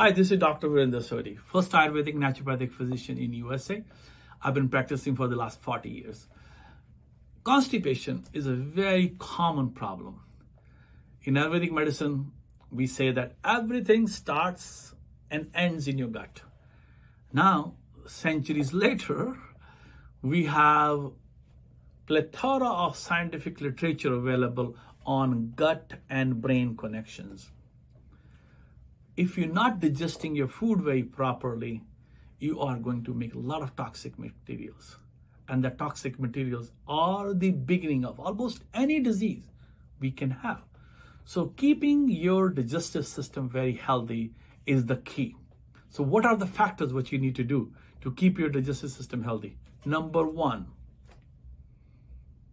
Hi, this is Dr. Virender Sodhi, first Ayurvedic naturopathic physician in USA. I've been practicing for the last 40 years. Constipation is a very common problem. In Ayurvedic medicine, we say that everything starts and ends in your gut. Now, centuries later, we have plethora of scientific literature available on gut and brain connections if you're not digesting your food very properly, you are going to make a lot of toxic materials. And the toxic materials are the beginning of almost any disease we can have. So, keeping your digestive system very healthy is the key. So, what are the factors what you need to do to keep your digestive system healthy? Number one,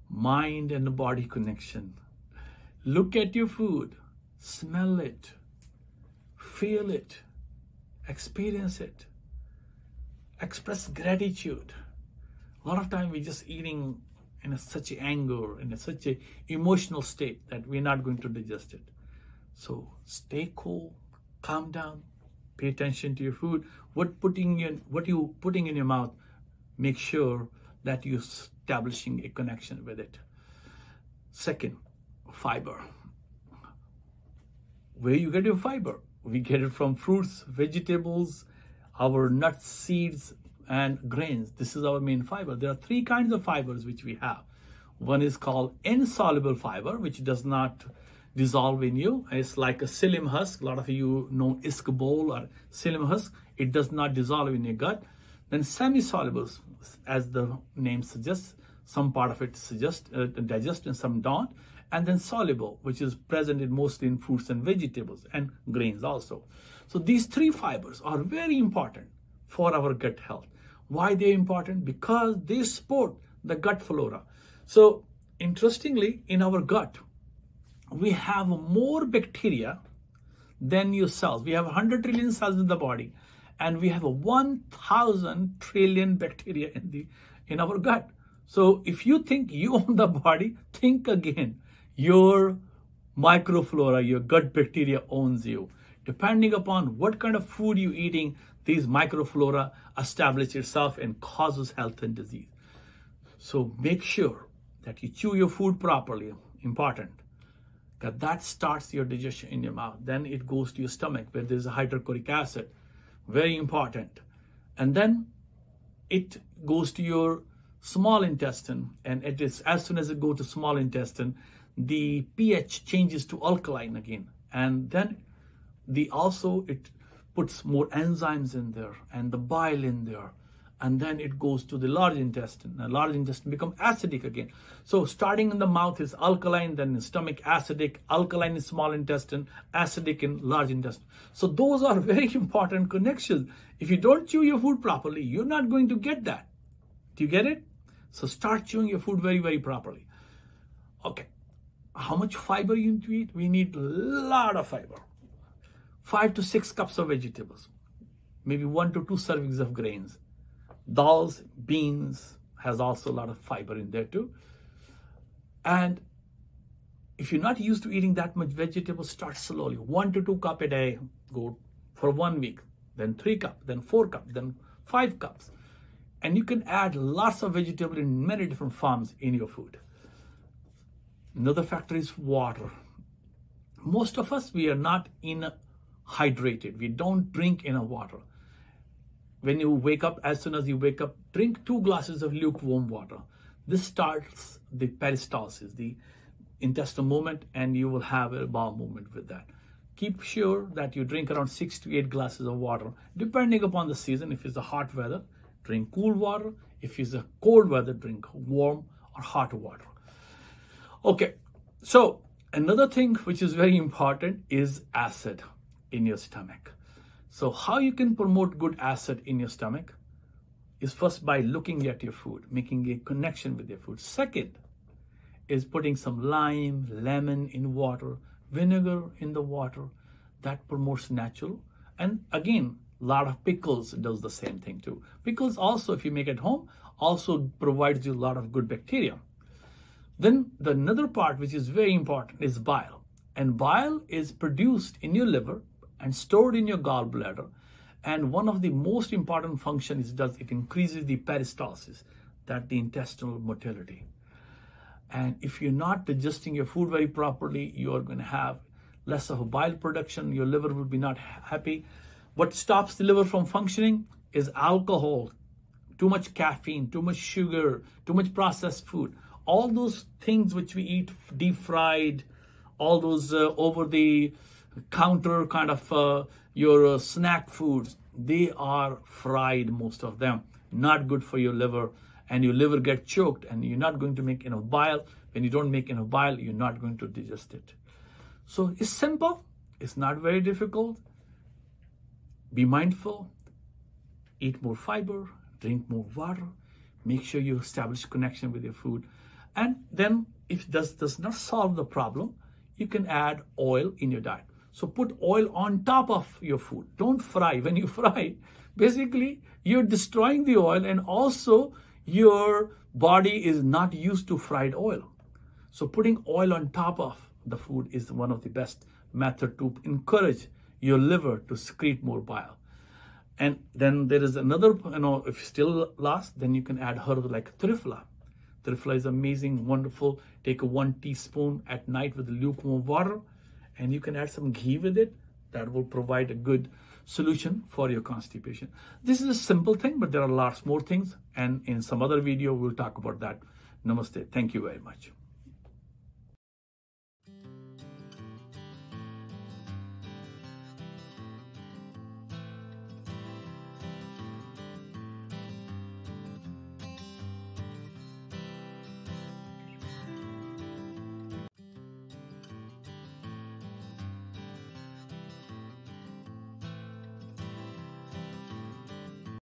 mind and body connection. Look at your food, smell it, feel it, experience it, express gratitude. A lot of time we're just eating in a, such anger, in a, such a emotional state that we're not going to digest it. So stay cool, calm down, pay attention to your food. What putting in, what you putting in your mouth, make sure that you're establishing a connection with it. Second, fiber. Where you get your fiber? We get it from fruits, vegetables, our nuts, seeds, and grains. This is our main fiber. There are three kinds of fibers which we have. One is called insoluble fiber, which does not dissolve in you. It's like a psyllium husk. A lot of you know isabgol or psyllium husk. It does not dissolve in your gut. Then semi-soluble, as the name suggests, some part of it suggests uh, digest and some don't and then soluble, which is present in mostly in fruits and vegetables and grains also. So these three fibers are very important for our gut health. Why they're important? Because they support the gut flora. So interestingly, in our gut, we have more bacteria than your cells. We have 100 trillion cells in the body, and we have 1,000 trillion bacteria in the in our gut. So if you think you own the body, think again your microflora, your gut bacteria owns you. Depending upon what kind of food you're eating, these microflora establish itself and causes health and disease. So make sure that you chew your food properly. Important. Because that starts your digestion in your mouth. Then it goes to your stomach where there's a hydrochloric acid. Very important. And then it goes to your small intestine. And it is as soon as it goes to small intestine, the pH changes to alkaline again. And then the also it puts more enzymes in there and the bile in there. And then it goes to the large intestine. The large intestine become acidic again. So starting in the mouth is alkaline, then in stomach acidic, alkaline in small intestine, acidic in large intestine. So those are very important connections. If you don't chew your food properly, you're not going to get that. Do you get it? So start chewing your food very, very properly. Okay how much fiber you need to eat? We need a lot of fiber. Five to six cups of vegetables, maybe one to two servings of grains. Dals, beans has also a lot of fiber in there too. And if you're not used to eating that much vegetables, start slowly. One to two cup a day, go for one week, then three cup, then four cup, then five cups. And you can add lots of vegetable in many different forms in your food. Another factor is water. Most of us, we are not in hydrated. We don't drink enough water. When you wake up, as soon as you wake up, drink two glasses of lukewarm water. This starts the peristalsis, the intestinal movement, and you will have a bowel movement with that. Keep sure that you drink around six to eight glasses of water, depending upon the season. If it's a hot weather, drink cool water. If it's a cold weather, drink warm or hot water. Okay, so another thing which is very important is acid in your stomach. So how you can promote good acid in your stomach is first by looking at your food, making a connection with your food. Second is putting some lime, lemon in water, vinegar in the water. That promotes natural. And again, a lot of pickles does the same thing too. Pickles also, if you make at home, also provides you a lot of good bacteria. Then the another part which is very important is bile. And bile is produced in your liver and stored in your gallbladder. And one of the most important functions is does it increases the peristalsis, that the intestinal motility. And if you're not digesting your food very properly, you are going to have less of a bile production. Your liver will be not happy. What stops the liver from functioning is alcohol, too much caffeine, too much sugar, too much processed food. All those things which we eat deep fried, all those uh, over the counter kind of uh, your uh, snack foods, they are fried, most of them. Not good for your liver and your liver get choked and you're not going to make enough bile. When you don't make enough bile, you're not going to digest it. So it's simple. It's not very difficult. Be mindful. Eat more fiber. Drink more water. Make sure you establish connection with your food. And then if this does not solve the problem, you can add oil in your diet. So put oil on top of your food. Don't fry. When you fry, basically you're destroying the oil and also your body is not used to fried oil. So putting oil on top of the food is one of the best method to encourage your liver to secrete more bile. And then there is another, you know, if still lost, then you can add herbs like Triphala is amazing, wonderful. Take a one teaspoon at night with lukewarm water, and you can add some ghee with it. That will provide a good solution for your constipation. This is a simple thing, but there are lots more things. And in some other video, we'll talk about that. Namaste. Thank you very much.